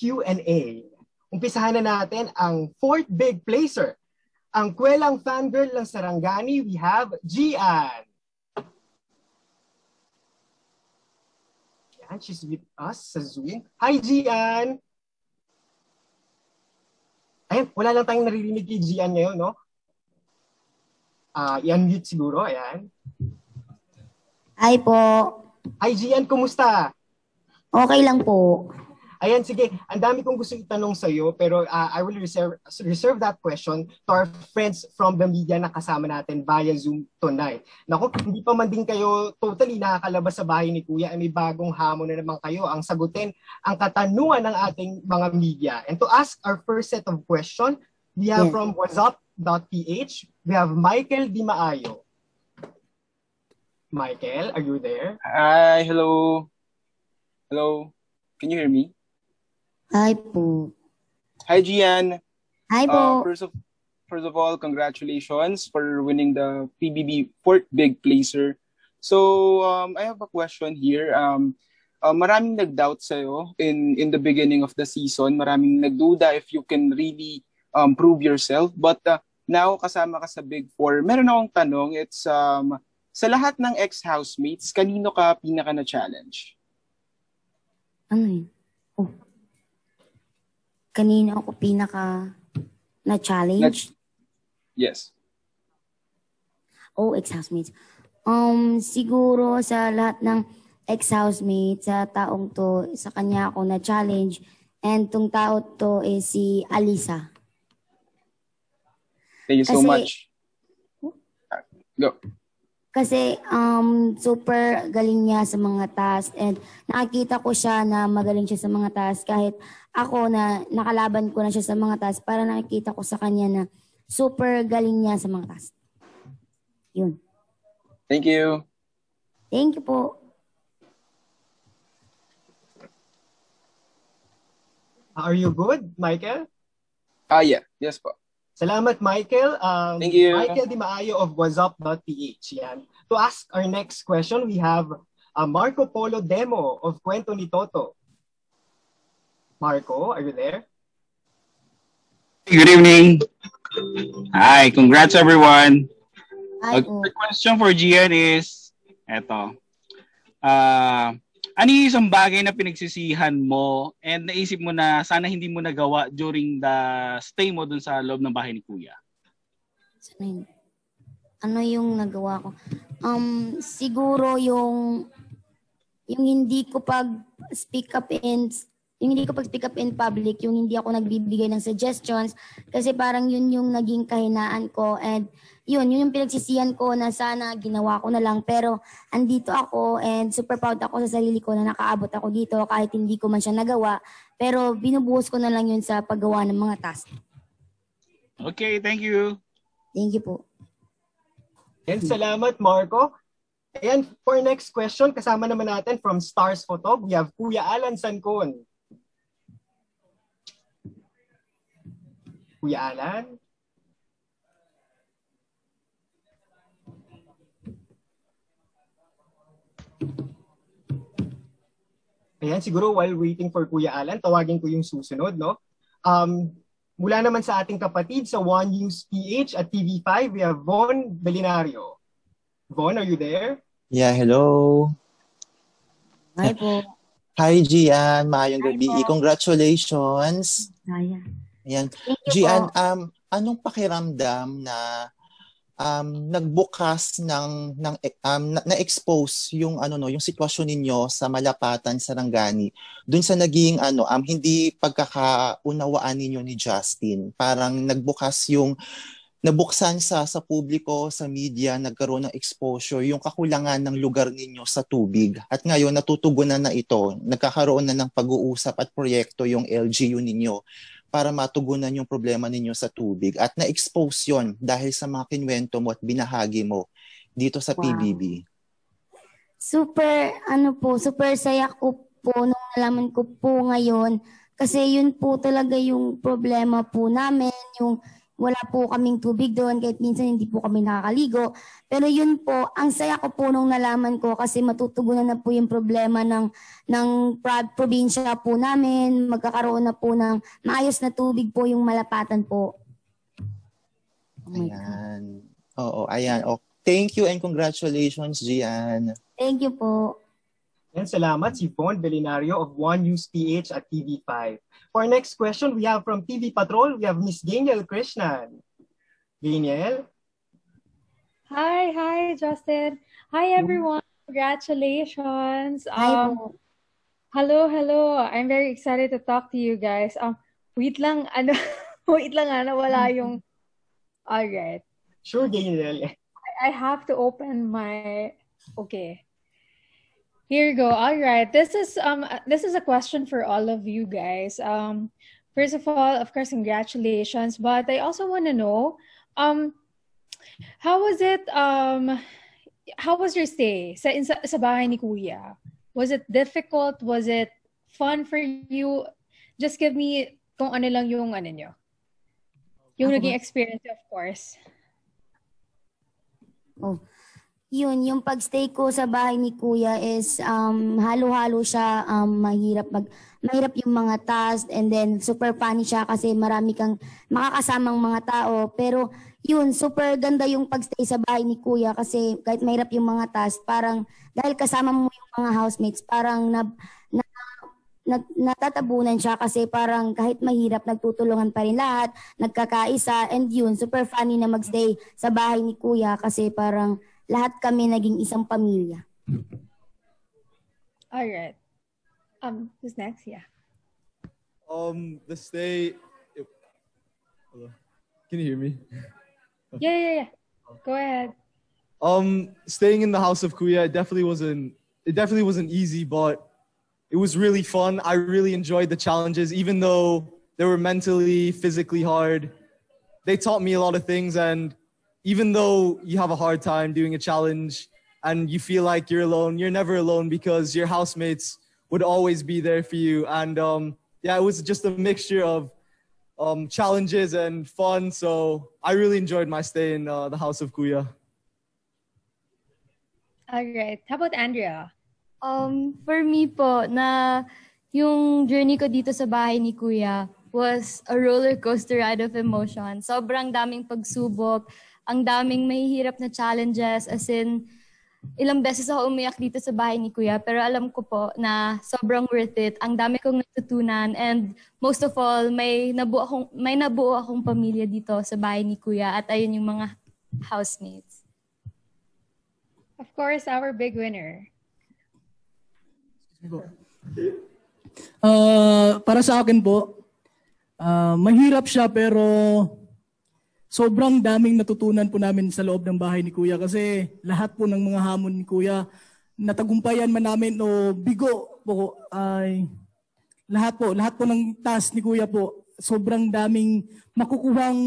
Q&A. Umpisahan na natin ang fourth big placer. Ang kwelang fangirl ng Sarangani, we have Gian. Yan, she's with us sa Zoom. Hi, Gian! Ayun, wala lang tayong naririnig kay Gian ngayon, no? Uh, i-unmute siguro, ayan. Hi po. Hi, Gian, kumusta? Okay lang po. Ayan, sige. Ang dami kong gusto itanong sa iyo, pero uh, I will reserve, reserve that question to our friends from the media na kasama natin via Zoom tonight. Naku, hindi pa man din kayo totally nakakalabas sa bahay ni Kuya, may bagong hamon na naman kayo ang sagutin ang katanungan ng ating mga media. And to ask our first set of question, we have yeah. from whatsup.ph, we have Michael Di Maayo. Michael, are you there? Hi, hello. Hello. Can you hear me? Hi po. Hi, Gian. Hi po. Uh, first of first of all, congratulations for winning the PBB fourth big placer. So, um, I have a question here. Um, uh, maraming nag-doubt sa'yo in, in the beginning of the season. Maraming nagduda if you can really um, prove yourself. But uh, now, kasama ka sa Big Four, meron akong tanong. It's, um, sa lahat ng ex-housemates, kanino ka pinaka na-challenge? Ano yun? Oh kanina ako pinaka na-challenge? yes. Oh, ex-housemates. Um, siguro sa lahat ng ex-housemates, sa taong to, sa kanya ako na-challenge. And tong tao to is si Alisa. Thank you so Kasi, much. Go. Kasi um, super galing niya sa mga task and nakikita ko siya na magaling siya sa mga task kahit ako na nakalaban ko na siya sa mga task para nakikita ko sa kanya na super galing niya sa mga task. Yun. Thank you. Thank you po. Are you good, Michael? Ah, uh, yeah. Yes po. Salamat, Michael. Um, Thank you. Michael Di Maayo of whatsup.ph. Yan. To ask our next question, we have uh, Marco Polo Demo of Kwento ni Toto. Marco, are you there? Good evening. Hi, congrats everyone. Hi, A question for Gian is, eto, uh, ano yung isang bagay na pinagsisihan mo and naisip mo na sana hindi mo nagawa during the stay mo dun sa loob ng bahay ni Kuya? Ano yung nagawa ko? Um, siguro yung yung hindi ko pag speak up in yung hindi ko pag speak up in public, yung hindi ako nagbibigay ng suggestions kasi parang yun yung naging kahinaan ko and yun, yun yung pinagsisiyan ko na sana ginawa ko na lang. Pero andito ako and super proud ako sa sarili ko na nakaabot ako dito kahit hindi ko man siya nagawa. Pero binubuhos ko na lang yun sa paggawa ng mga task. Okay, thank you. Thank you po. And salamat, Marco. And for next question, kasama naman natin from Stars Photo, we have Kuya Alan Sancon. Kuya Alan? Ayan, siguro while waiting for Kuya Alan, tawagin ko yung susunod, no? Um, mula naman sa ating kapatid sa One News PH at TV5, we have Von Belinario. Von, are you there? Yeah, hello. Hi po. Hi, Gian. Maayong gabi. Congratulations. Hi. Ayan. Gian, um, anong pakiramdam na um, nagbukas ng ng um, na-expose yung ano no yung sitwasyon ninyo sa Malapatan Sarangani? Doon sa naging ano um, hindi pagkakaunawaan ninyo ni Justin. Parang nagbukas yung nabuksan sa sa publiko sa media nagkaroon ng exposure yung kakulangan ng lugar ninyo sa tubig. At ngayon natutugunan na ito. Nagkakaroon na ng pag-uusap at proyekto yung LGU ninyo para matugunan yung problema ninyo sa tubig. At na-expose yon dahil sa mga kinwento mo at binahagi mo dito sa wow. PBB. Super, ano po, super saya ko po nung nalaman ko po ngayon. Kasi yun po talaga yung problema po namin, yung wala po kaming tubig doon, kahit minsan hindi po kami nakakaligo. Pero yun po, ang saya ko po nung nalaman ko kasi matutugunan na po yung problema ng, ng probinsya po namin, magkakaroon na po ng maayos na tubig po yung malapatan po. Oh God. Ayan. Oo, ayan. Oh, thank you and congratulations, Gian. Thank you po. And salamat si Von Belinario of One News PH at TV5. For our next question, we have from TV Patrol, we have Miss Daniel Krishnan. Daniel? Hi, hi, Justin. Hi, everyone. Congratulations. Hi Um, hello, hello. I'm very excited to talk to you guys. Um, wait lang, ano, wait lang, ano, wala yung, alright. Sure, Daniel. I have to open my, okay. Here you go. All right. This is um this is a question for all of you guys. Um first of all, of course, congratulations, but I also want to know um how was it um how was your stay sa in, sa, bahay ni Kuya? Was it difficult? Was it fun for you? Just give me kung ano lang yung ano nyo. Yung naging experience, of course. Yun, yung pagstay ko sa bahay ni Kuya is um, halo-halo siya, um, mahirap mag mahirap yung mga task and then super funny siya kasi marami kang makakasamang mga tao. Pero yun, super ganda yung pagstay sa bahay ni Kuya kasi kahit mahirap yung mga task, parang dahil kasama mo yung mga housemates, parang na, na, na- natatabunan siya kasi parang kahit mahirap, nagtutulungan pa rin lahat, nagkakaisa, and yun, super funny na magstay sa bahay ni Kuya kasi parang lahat kami naging isang pamilya. All right. Um, who's next? Yeah. Um, the stay. Hello. Can you hear me? Yeah, yeah, yeah. Go ahead. Um, staying in the house of Kuya it definitely wasn't. It definitely wasn't easy, but it was really fun. I really enjoyed the challenges, even though they were mentally, physically hard. They taught me a lot of things, and even though you have a hard time doing a challenge and you feel like you're alone, you're never alone because your housemates would always be there for you. And um, yeah, it was just a mixture of um, challenges and fun. So I really enjoyed my stay in uh, the house of Kuya. All right. How about Andrea? Um, for me po, na yung journey ko dito sa bahay ni Kuya was a roller coaster ride of emotion. Sobrang daming pagsubok, ang daming mahihirap na challenges, as in, ilang beses ako umiyak dito sa bahay ni Kuya, pero alam ko po na sobrang worth it. Ang dami kong natutunan, and most of all, may nabuo akong, may nabuo akong pamilya dito sa bahay ni Kuya, at ayun yung mga housemates. Of course, our big winner. Ah, para sa akin po, ah, mahirap siya pero sobrang daming natutunan po namin sa loob ng bahay ni Kuya kasi lahat po ng mga hamon ni Kuya natagumpayan man namin o bigo po ay lahat po, lahat po ng task ni Kuya po, sobrang daming makukuhang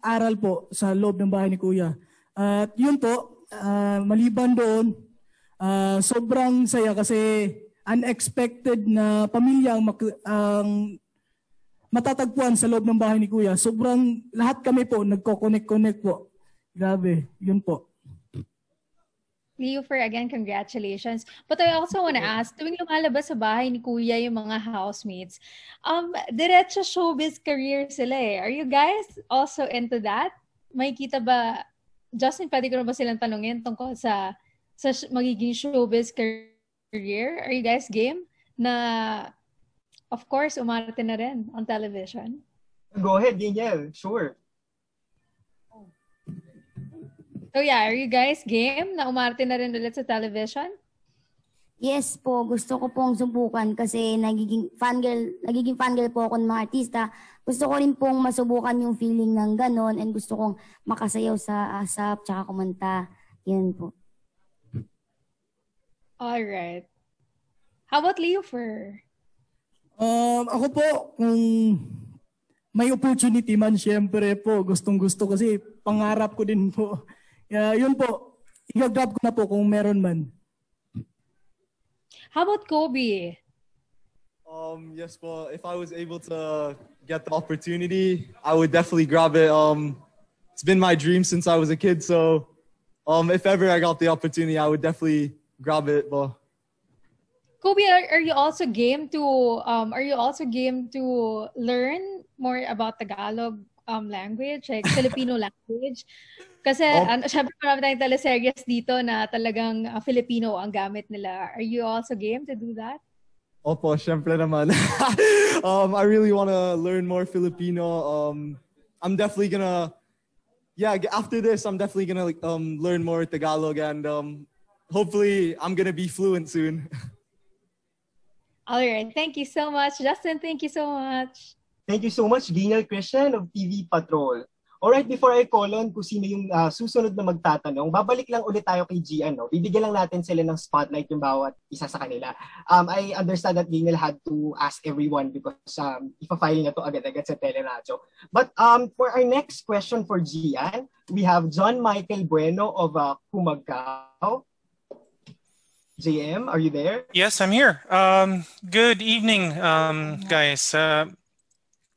aral po sa loob ng bahay ni Kuya. At yun po, ah, maliban doon, ah, sobrang saya kasi unexpected na pamilya ang, mak- ang matatagpuan sa loob ng bahay ni Kuya. Sobrang lahat kami po nagko-connect-connect po. Grabe, yun po. Leo, for again, congratulations. But I also want to ask, tuwing lumalabas sa bahay ni Kuya yung mga housemates, um, diretso showbiz career sila eh. Are you guys also into that? May kita ba, Justin, pwede ko na ba silang tanungin tungkol sa, sa magiging showbiz career? Are you guys game? Na, of course, umarte na rin on television. Go ahead, Daniel. Sure. So yeah, are you guys game na umarte na rin ulit sa television? Yes po, gusto ko pong subukan kasi nagiging fangirl, nagiging fangirl po ako ng mga artista. Gusto ko rin pong masubukan yung feeling ng ganon and gusto kong makasayaw sa asap tsaka kumanta. Yan po. Alright. How about Leo for? Um, ako po, kung may opportunity man, syempre po, gustong gusto kasi pangarap ko din po. Kaya yun po, i-grab ko na po kung meron man. How about Kobe? Um, yes, well, if I was able to get the opportunity, I would definitely grab it. Um, it's been my dream since I was a kid, so um, if ever I got the opportunity, I would definitely grab it. But Kobe, are, are you also game to um are you also game to learn more about the Tagalog um language, like Filipino language? Kasi Oh. ano, syempre marami tayong teleseries dito na talagang uh, Filipino ang gamit nila. Are you also game to do that? Opo, syempre naman. um, I really want to learn more Filipino. Um, I'm definitely gonna, yeah. After this, I'm definitely gonna like, um learn more Tagalog, and um, hopefully, I'm gonna be fluent soon. All right. Thank you so much. Justin, thank you so much. Thank you so much, Ginal Christian of TV Patrol. Alright, before I call on kung sino yung ah, susunod na magtatanong, babalik lang ulit tayo kay Gian. No? Bibigyan lang natin sila ng spotlight yung bawat isa sa kanila. Um, I understand that Ginal had to ask everyone because um, ipa-file na to agad-agad sa teleradyo. But um, for our next question for Gian, we have John Michael Bueno of uh, Kumagkao. JM, are you there? Yes, I'm here. Um, good evening, um, guys. Uh,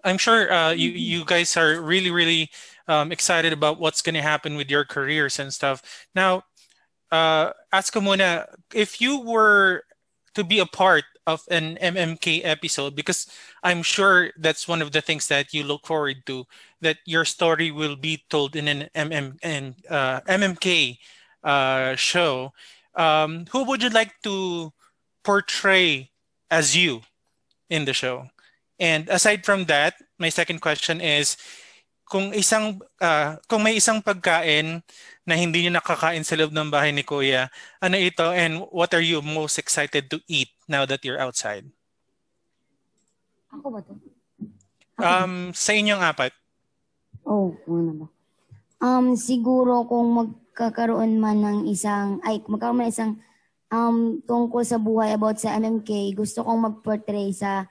I'm sure uh, you you guys are really really um, excited about what's going to happen with your careers and stuff. Now, uh, ask ko muna, if you were to be a part of an MMK episode, because I'm sure that's one of the things that you look forward to, that your story will be told in an MM and uh, MMK uh, show. Um, who would you like to portray as you in the show? And aside from that, my second question is kung isang ah, kung may isang pagkain na hindi niyo nakakain sa loob ng bahay ni Kuya, ano ito and what are you most excited to eat now that you're outside? Ako ba to? Um, sa inyong apat. Oh, ano ba? Um, siguro kung magkakaroon man ng isang, ay, magkakaroon man ng isang um, tungkol sa buhay about sa MMK, gusto kong mag-portray sa,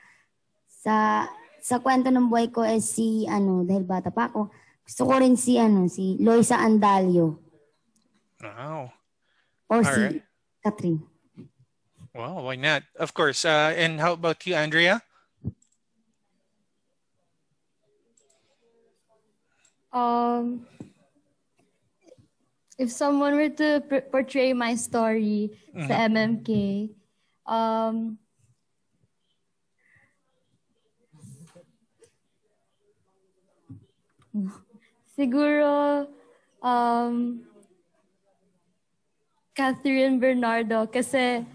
sa, sa kwento ng buhay ko is si, ano, dahil bata pa ako, gusto ko rin si, ano, si Loisa Andalio Wow. or All si right. Catherine. Wow, why not? Of course. Uh, and how about you, Andrea? Um, if someone were to pr- portray my story sa MMK, um, siguro, um, Catherine Bernardo. Kasi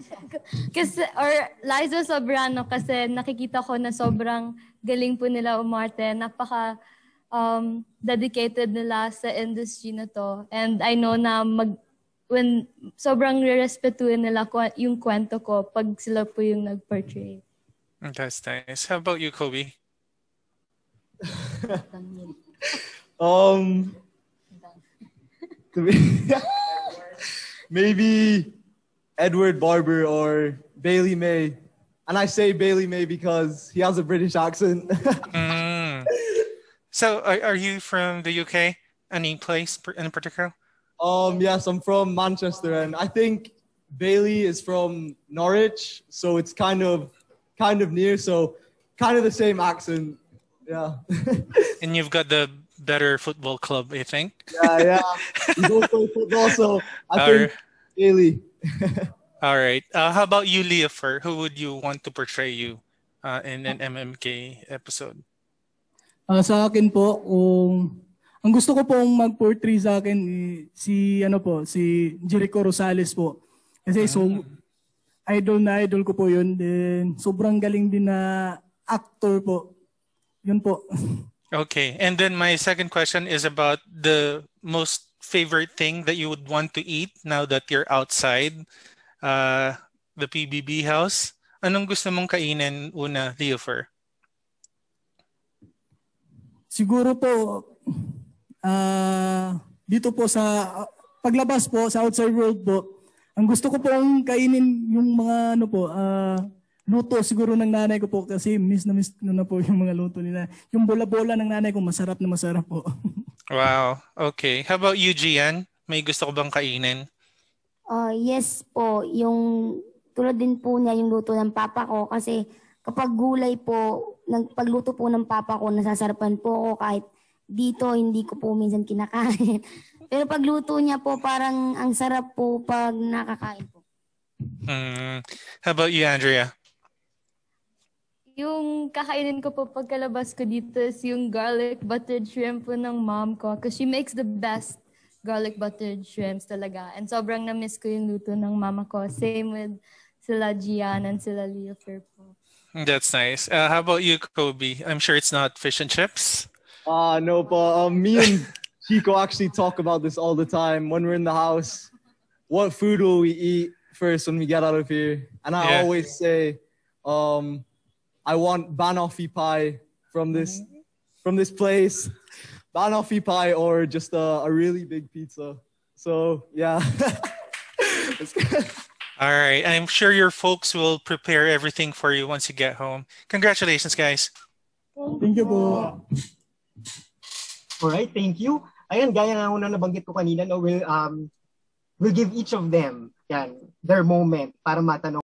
kasi or Liza Sobrano kasi nakikita ko na sobrang galing po nila umarte. Napaka um, dedicated nila sa industry na to and I know na mag when sobrang respetuhin nila ko yung kwento ko pag sila po yung nag-portray. That's nice. How about you, Kobe? Um, maybe Edward Barber or Bailey May. And I say Bailey May because he has a British accent. So, are, are you from the UK? Any place in particular? um, yes, I'm from Manchester, and I think Bailey is from Norwich, so it's kind of kind of near, so kind of the same accent. Yeah, And you've got the better football club, I think. yeah, yeah. He's also football, so I All think right. Bailey. All right. Uh, how about you, Leofer? Who would you want to portray you uh, in an MMK episode? Ah, sa akin po, kung ang gusto ko pong mag-portray sa akin eh, si ano po, si Jericho Rosales po. Kasi so idol na idol ko po 'yun. Then sobrang galing din na actor po. 'Yun po. Okay. And then my second question is about the most favorite thing that you would want to eat now that you're outside uh, the PBB house. Anong gusto mong kainin una, Leofer? Siguro po ah dito po sa paglabas po sa outside world po, ang gusto ko pong kainin yung mga ano po, ah luto siguro ng nanay ko po kasi miss na miss ko na po yung mga luto nila. Yung bola-bola ng nanay ko masarap na masarap po. Wow. Okay. How about you, Gian? May gusto ko bang kainin? Ah, yes po, yung tulad din po niya yung luto ng papa ko kasi kapag gulay po, pagluto po ng papa ko, nasasarapan po ako kahit dito hindi ko po minsan kinakain. Pero pagluto niya po parang ang sarap po pag nakakain po. Mm. How about you, Andrea? Yung kakainin ko po pagkalabas ko dito is yung garlic buttered shrimp po ng mom ko because she makes the best garlic buttered shrimps talaga. And sobrang na-miss ko yung luto ng mama ko. Same with sila Gian and sila Leo po. That's nice. Uh, how about you, Kobe? I'm sure it's not fish and chips. Ah, no, but um, me and Chico actually talk about this all the time when we're in the house. What food will we eat first when we get out of here? And I Yeah. always say, um, I want banoffee pie from this from this place, banoffee pie or just a, a really big pizza. So yeah. It's good. All right. I'm sure your folks will prepare everything for you once you get home. Congratulations, guys. Thank you po. Alright, thank you. Ayan, gaya nga una nabanggit ko kanina, no, we'll, um, we'll give each of them yan, their moment para matanong